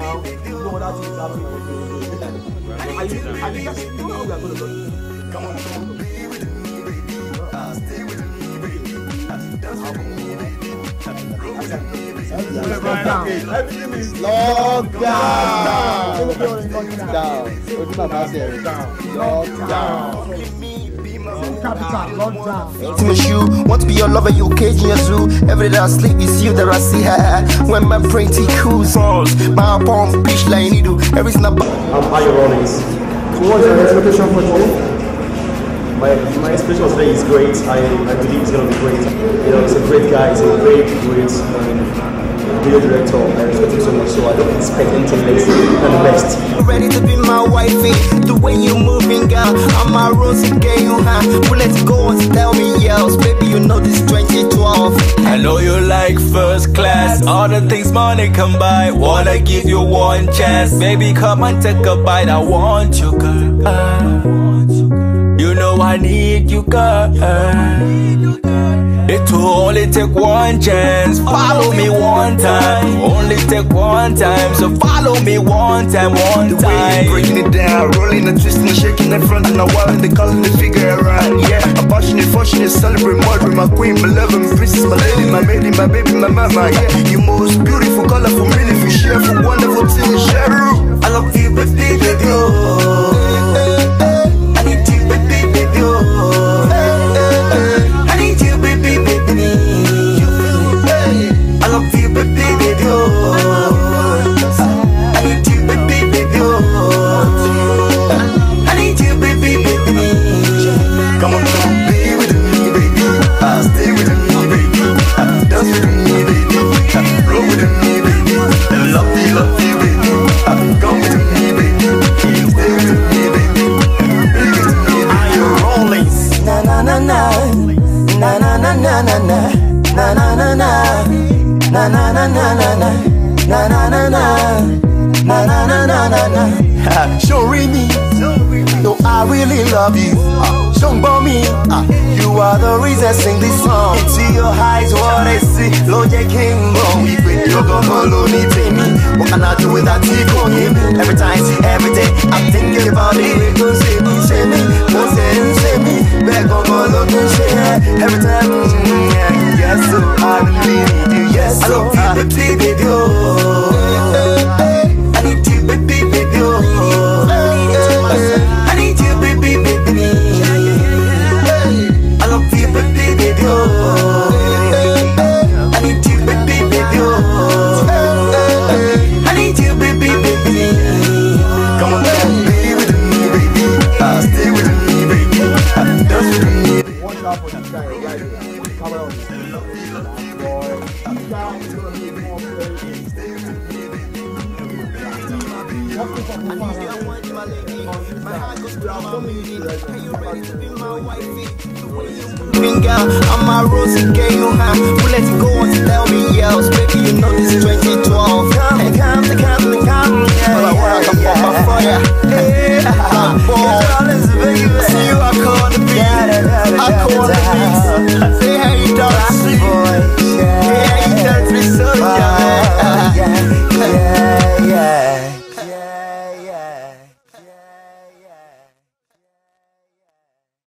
now. You know that is happening. And you, and you just, you know how we are going to do Come on, come on. Everything is Lockdown. Down. Ojú bàbá sẹ̀ lockdown. Capital lockdown. to my shoe. Want to be your lover, you cage in your zoo. Every day I sleep with you, that I see her. When my brain T cruise falls, my palm pitch like needle. Every snap. I'm Ayo Rawlings. So what's your expectation for today? My, my expectation today is great. I, I believe it's going to be great. You know, he's a great guy. He's a very great um, video director. I respect him so much, so I don't expect anything less than the best. Ready to be my wifey. The way you're moving, girl. I'm a rosy gay, you huh? Well, let's go and tell me yes. Baby, you know this 2012. I know you like first class. All the things money can buy. Wanna give you one chance. Baby, come and take a bite. I want you, girl. You I need you, girl. It will only take one chance. Follow me one time. Only take one time. So follow me one time, one time. Breaking it down, rolling and twisting and shaking in front and a while and they calling the figure around. Yeah, I'm passionate, fortunate, celebrate murder, my queen, beloved, my princess, my lady, my lady, my baby, my mama. Yeah, you most beautiful, colorful, meaningful, cheerful, wonderful, till Cheryl. Na. Na na na na. Na na na na na na. Na na na na. Na na na na na. Show me. No, I really love you. Uh, Show me. You are the reason I sing this song. Into your eyes, what I see. Lord, you came wrong. We quit your golden me. What can I do without you on him? Every time, every day, I'm thinking about I love you, baby, baby, oh. I'm a rosy you huh? Well, let's go and tell me else? baby, you know this 2012.